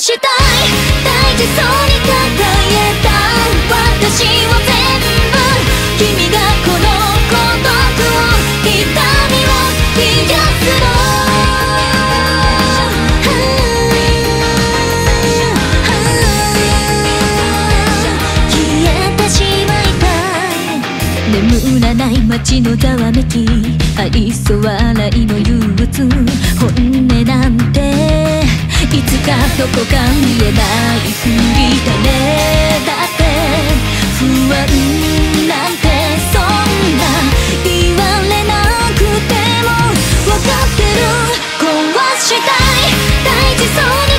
したい大事そうに抱えた私は全部君がこの孤独を痛みを癒すの消えてしまいたい。眠らない街のざわめき。愛想笑いの憂鬱。本音なんて。いつかどこか見えないふりだねだって不安なんてそんな言われなくても分かってる壊したい大事そうに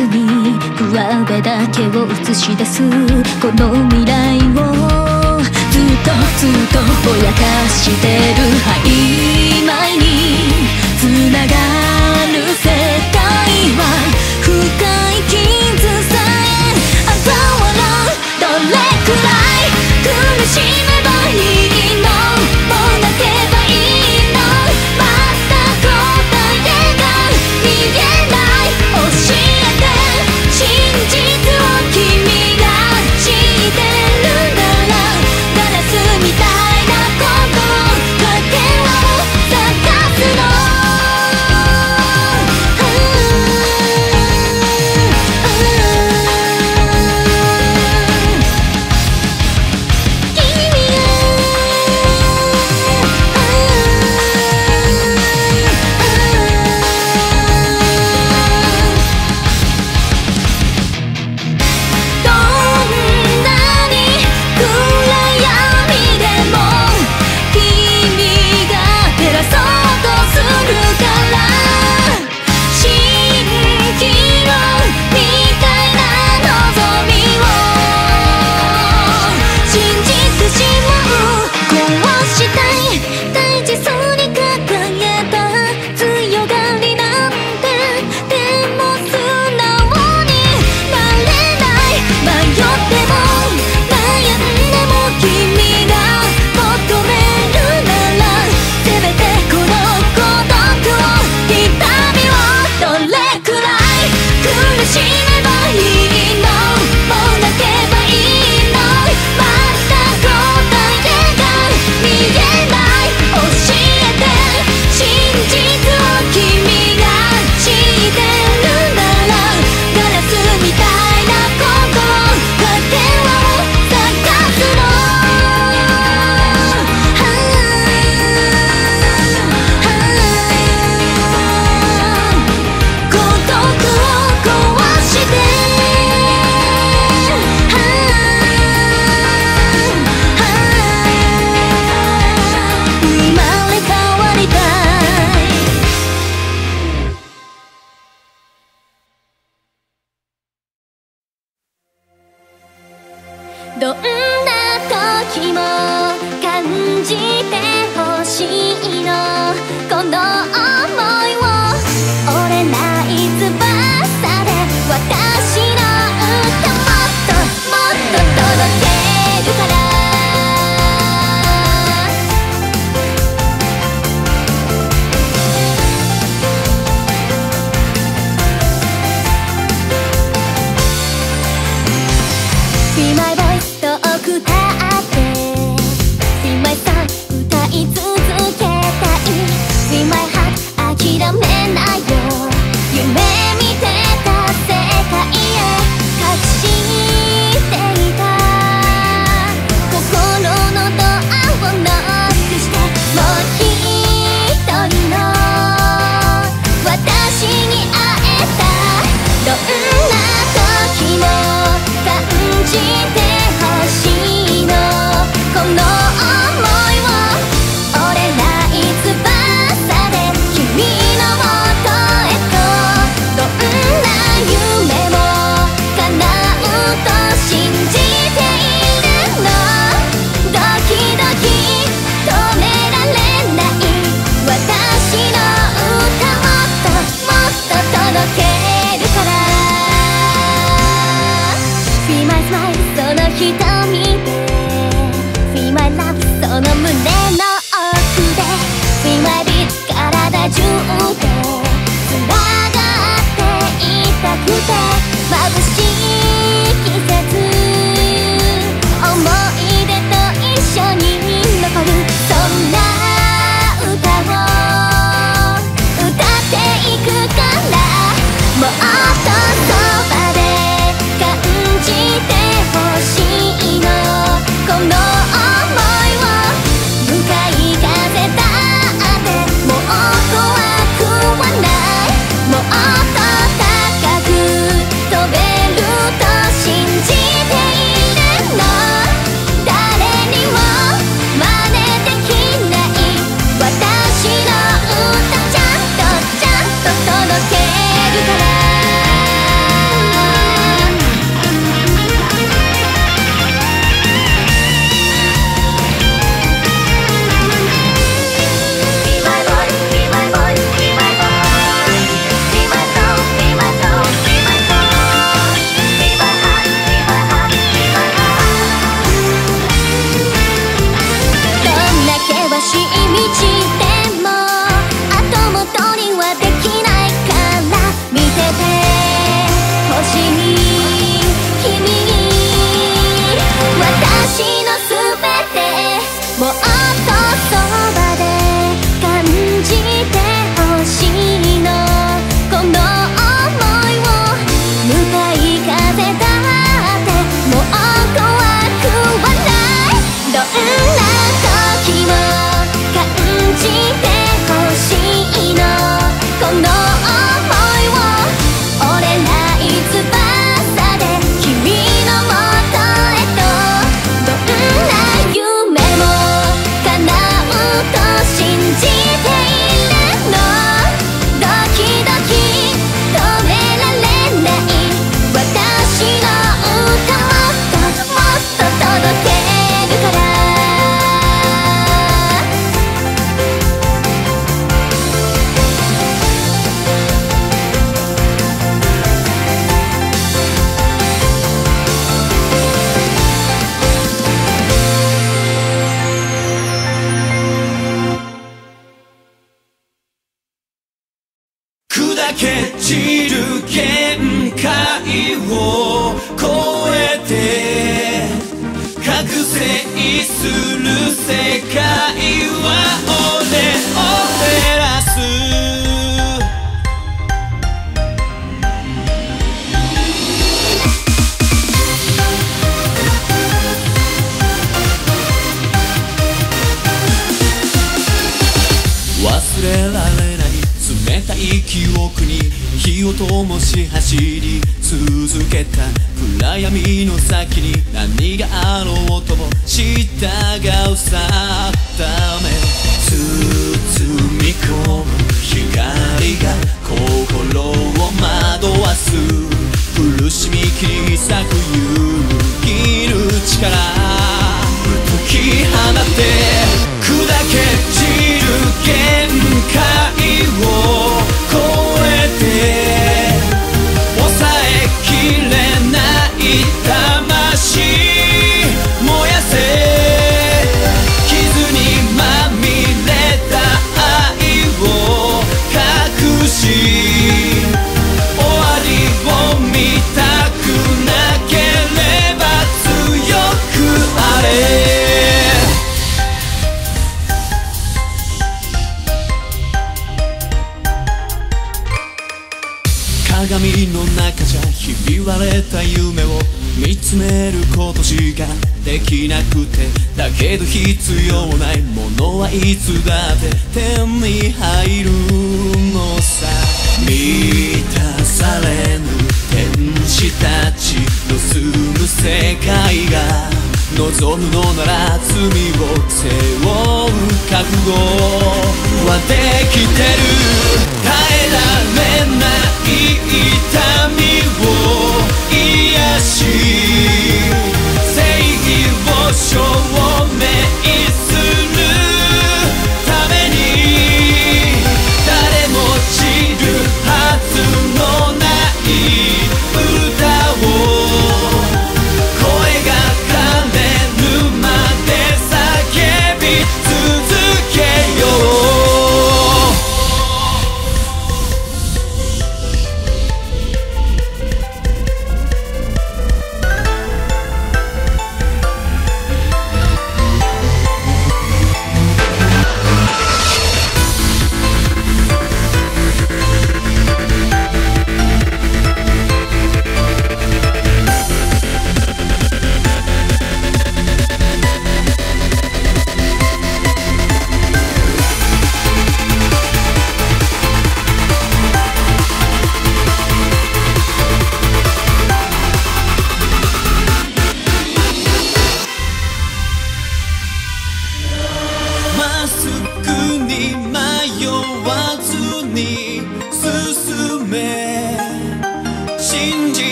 ずにだけを映し出すこの未来をずっとずっとぼやかしてる。曖昧につながる世界は深い傷さえ与わらどれくらい苦しめばいい？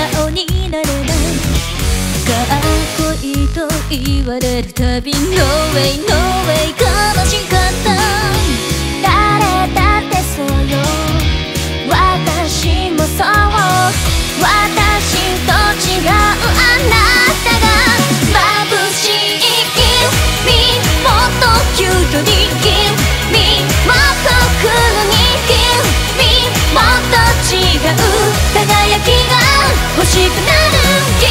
素直になれないかっこいいと言われるたび No way no way 悲しかった誰だってそうよ私もそう私と違うあなたが眩しい君もっとキュートに君もっとクールに君もっと違う。輝き欲しくなる君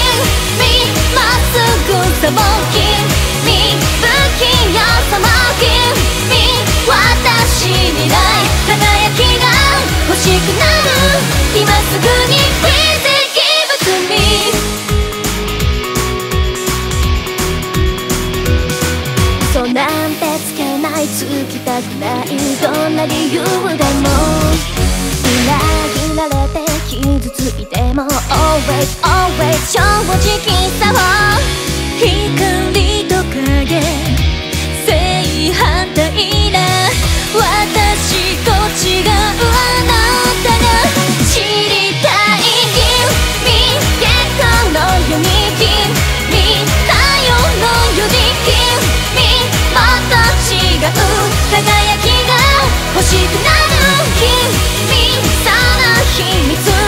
まっすぐさも君不器用さも君私にない輝きが欲しくなる。今すぐに Please give to me そうなんてつけないつきたくない。どんな理由でも。裏切られて傷ついても Always always 正直さを光と影正反対な私と違うあなたが知りたい。君ゲットのように君太陽のように君もっと違う輝きが欲しくなる君その秘密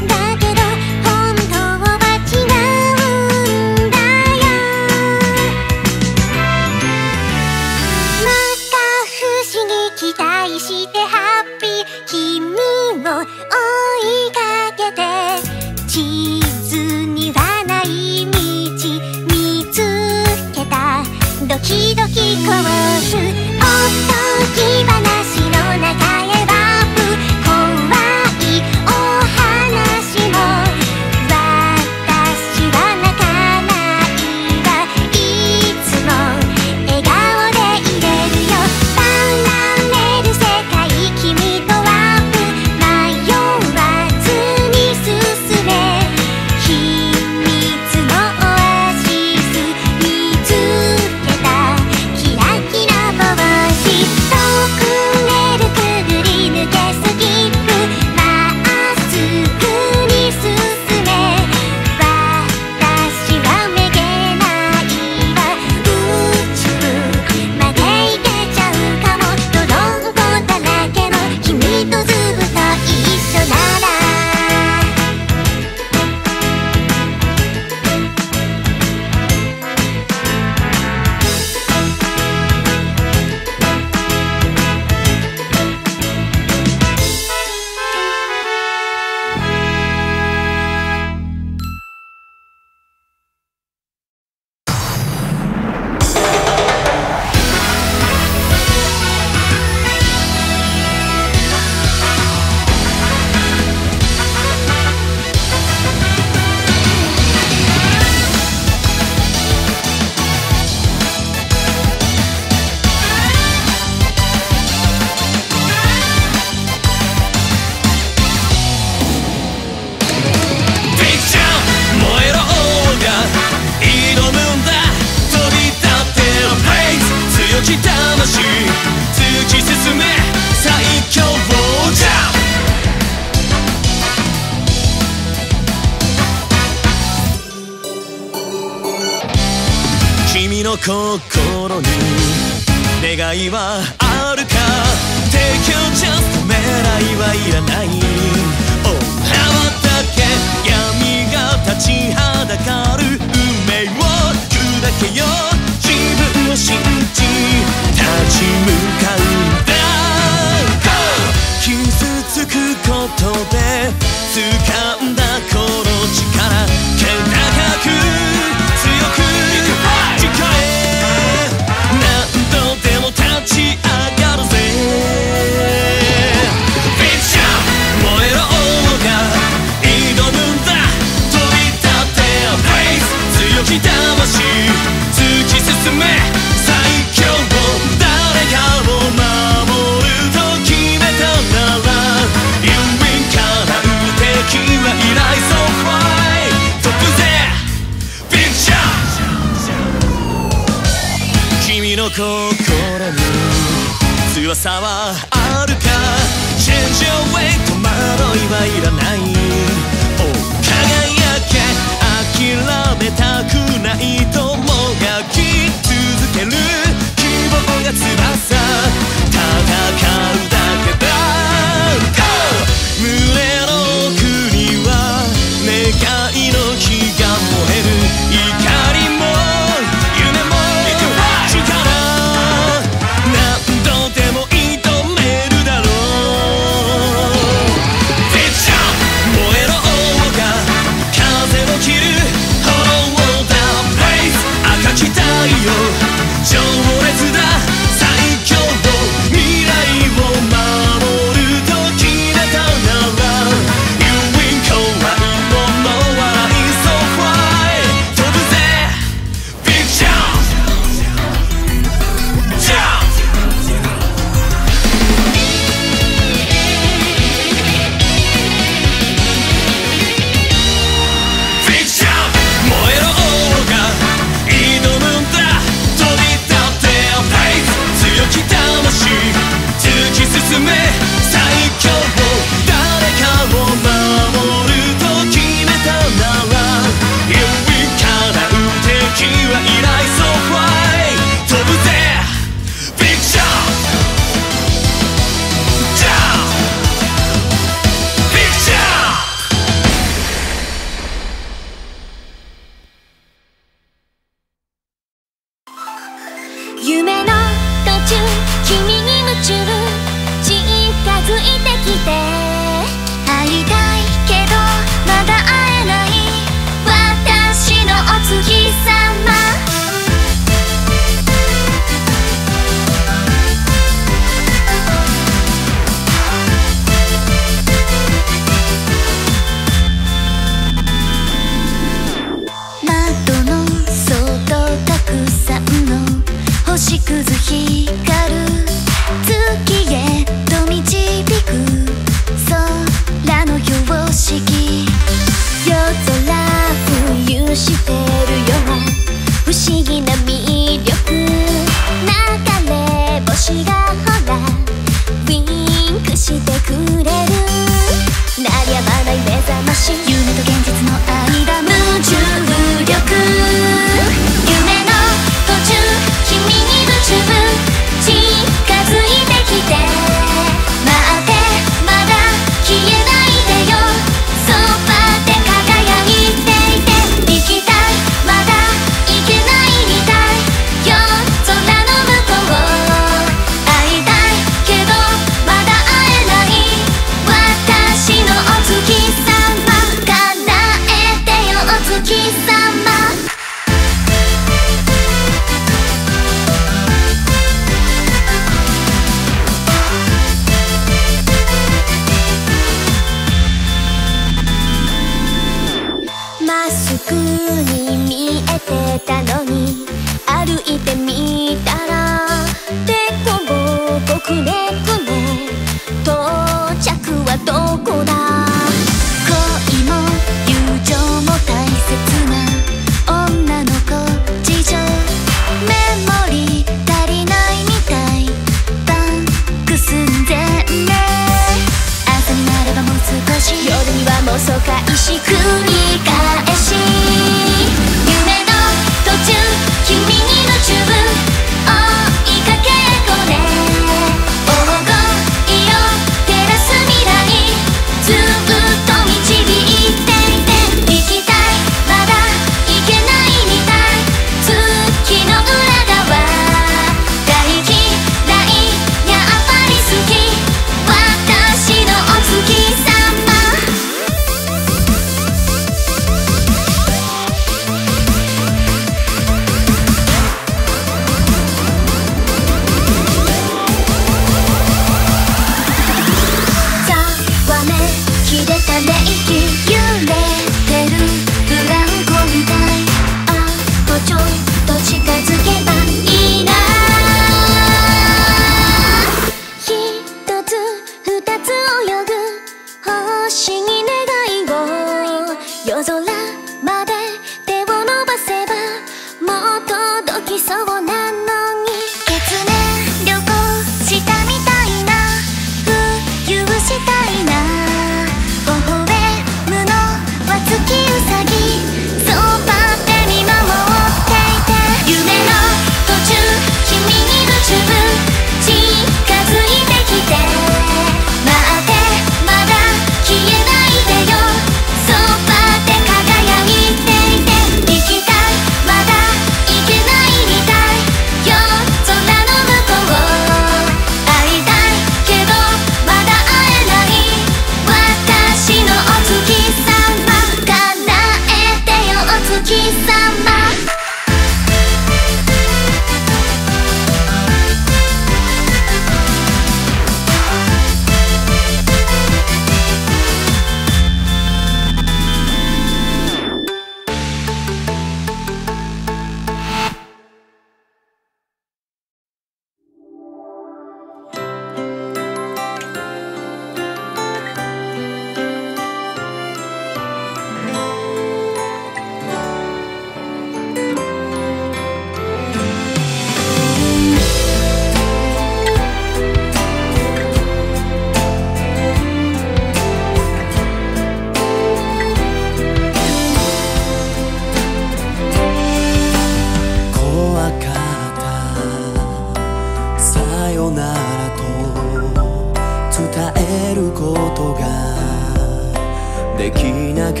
できなかっ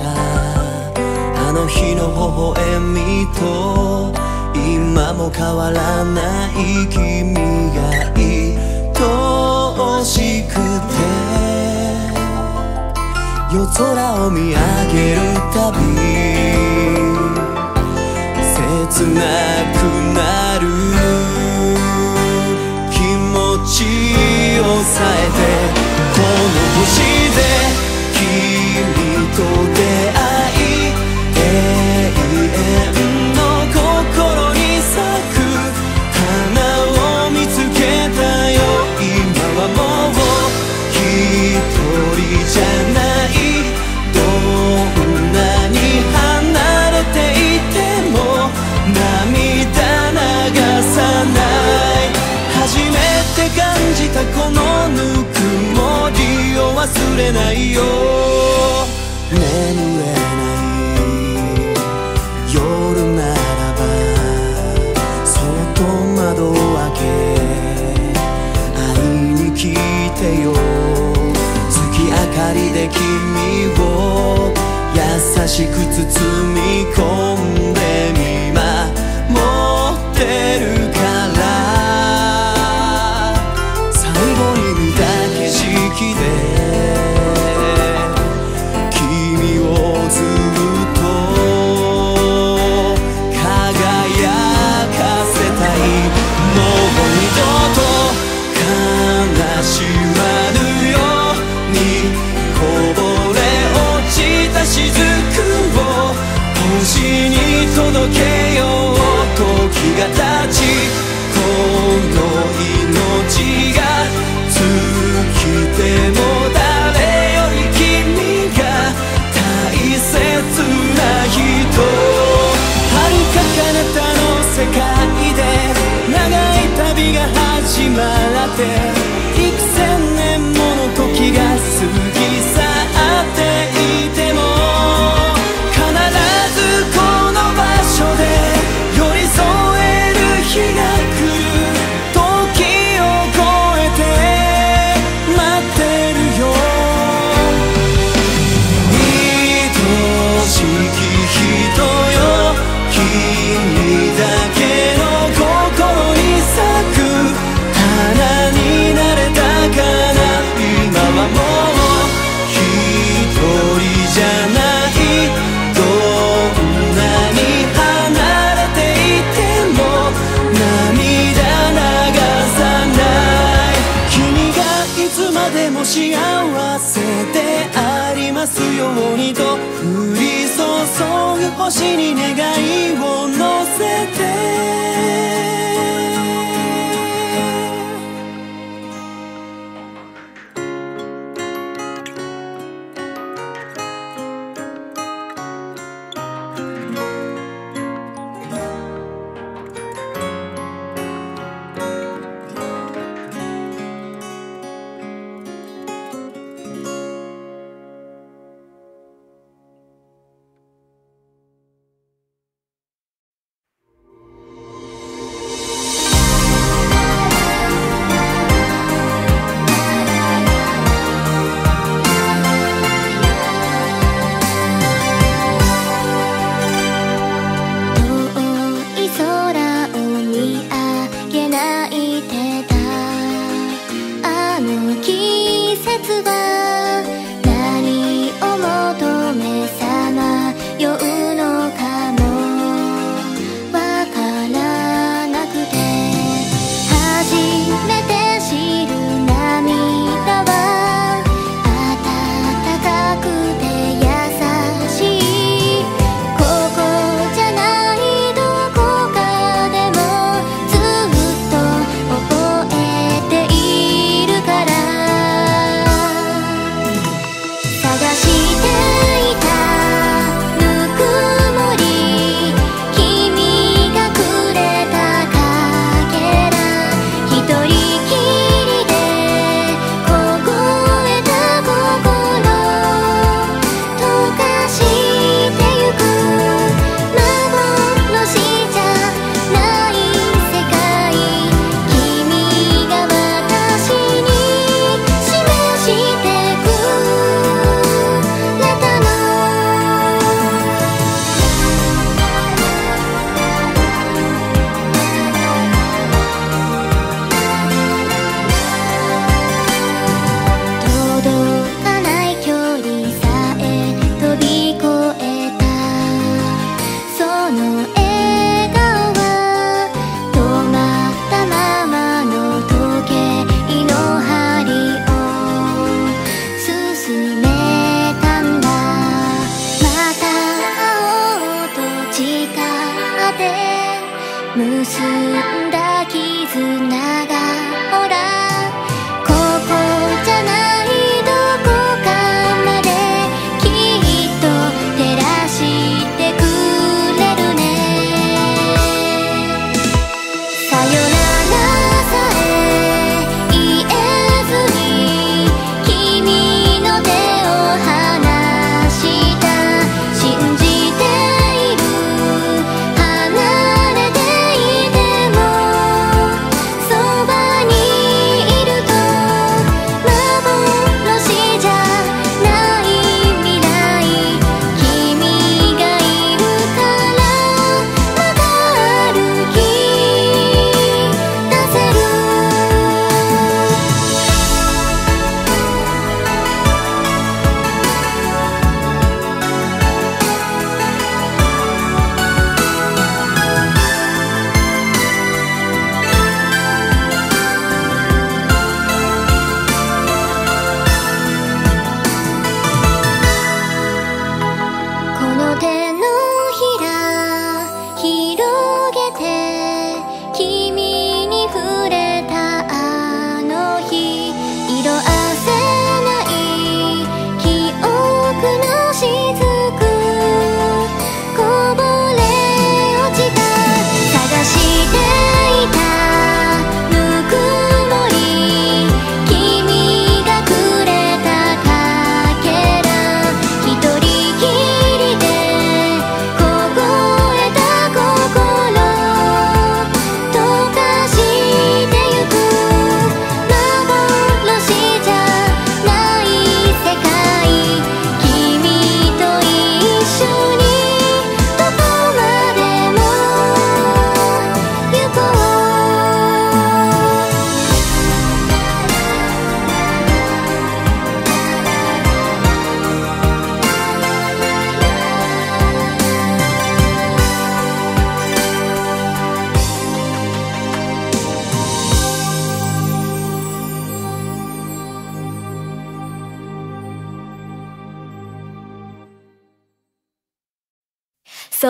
たあの日の微笑みと今も変わらない君が愛しくて夜空を見上げるたび切なくなる気持ちを抑えてこの星でじたこのぬくもりを忘れないよ。眠れない夜ならばそっと窓を開け会いに来てよ。月明かりで君を優しく包み込んで見守ってるって星に願いを乗せて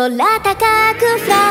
空高くフライ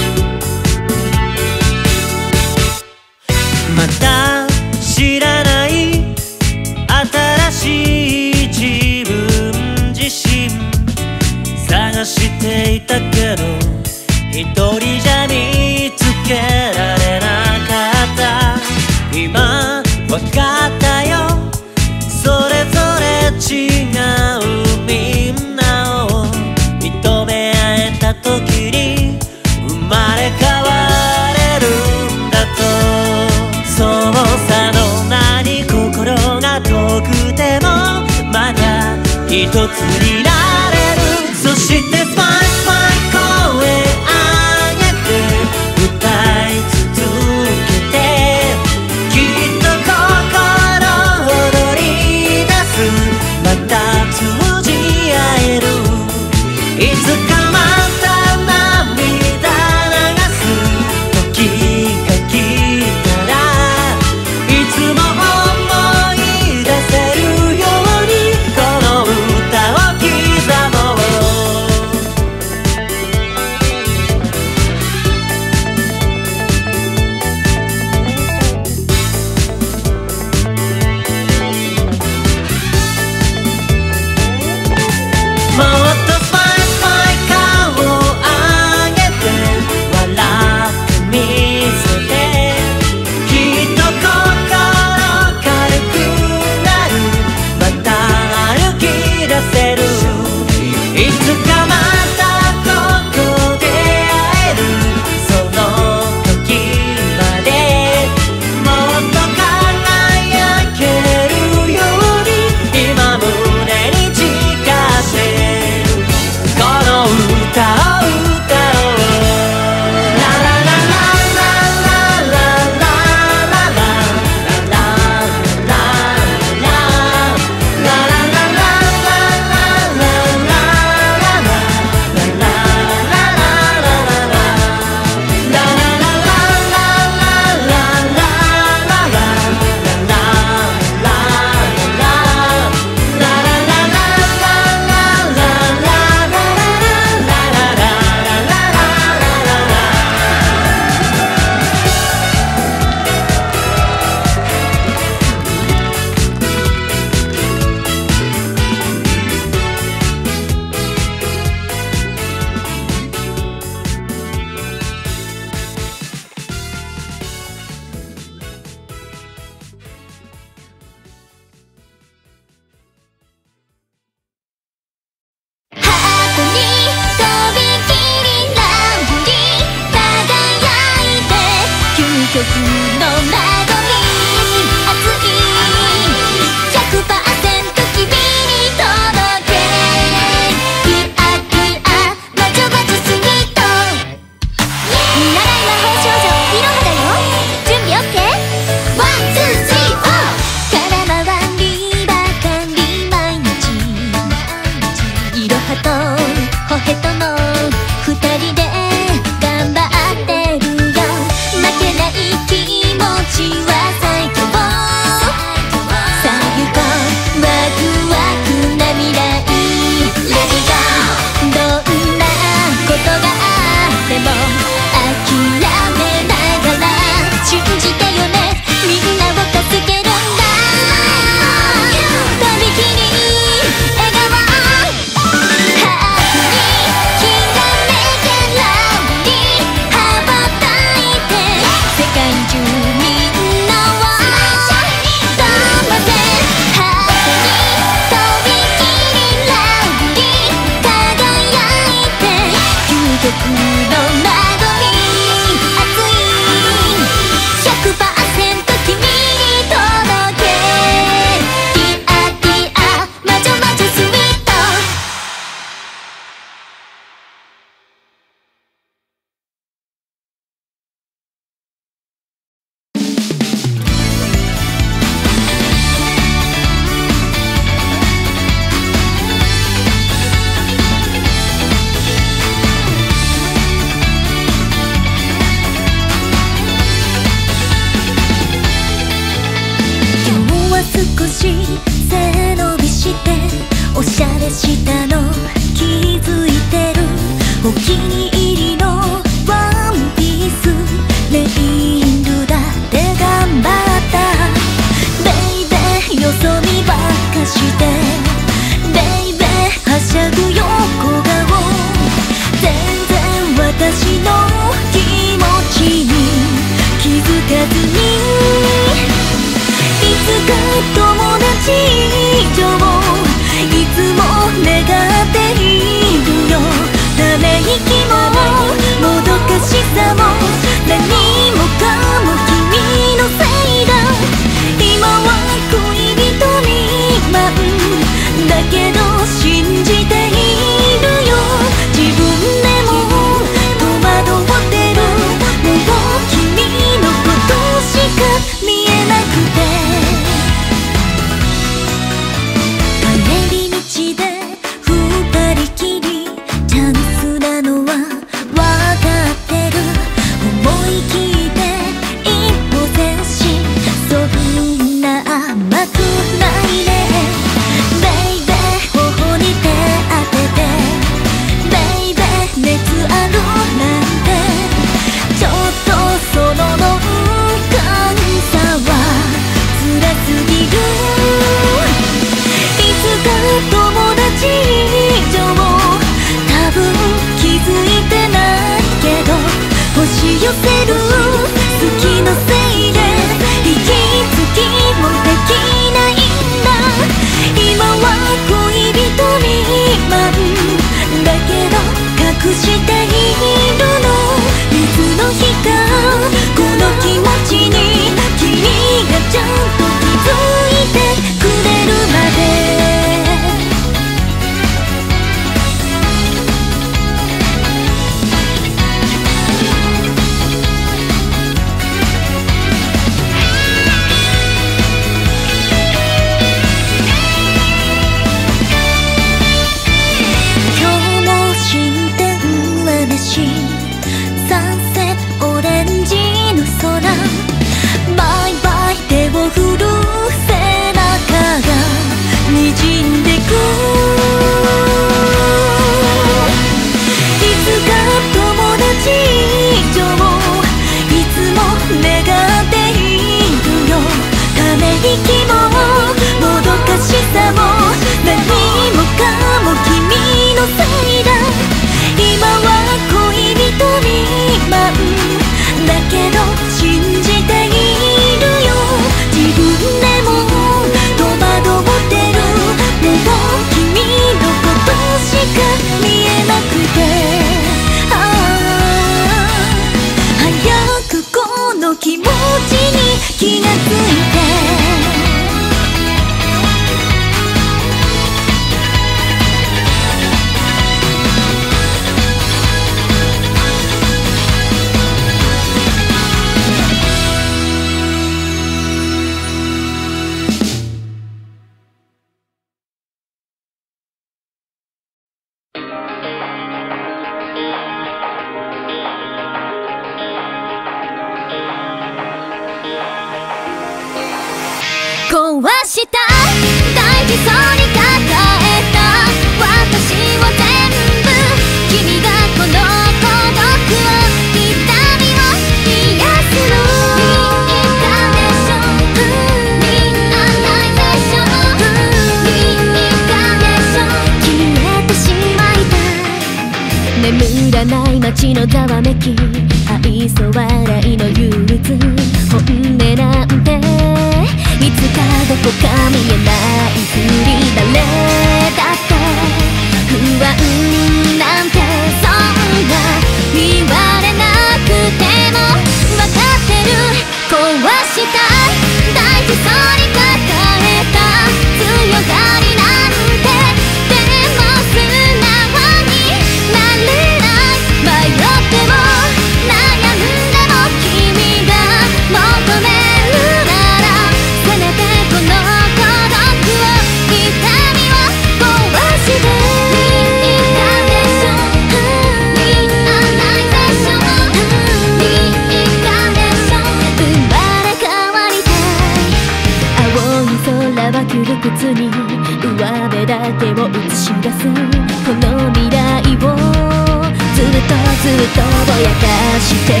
とぼやかしてる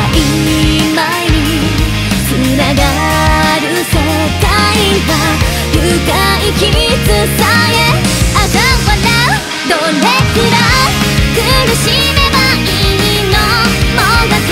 曖昧につながる世界は深い傷さえあざ笑うどれくらい苦しめばいいのもがけ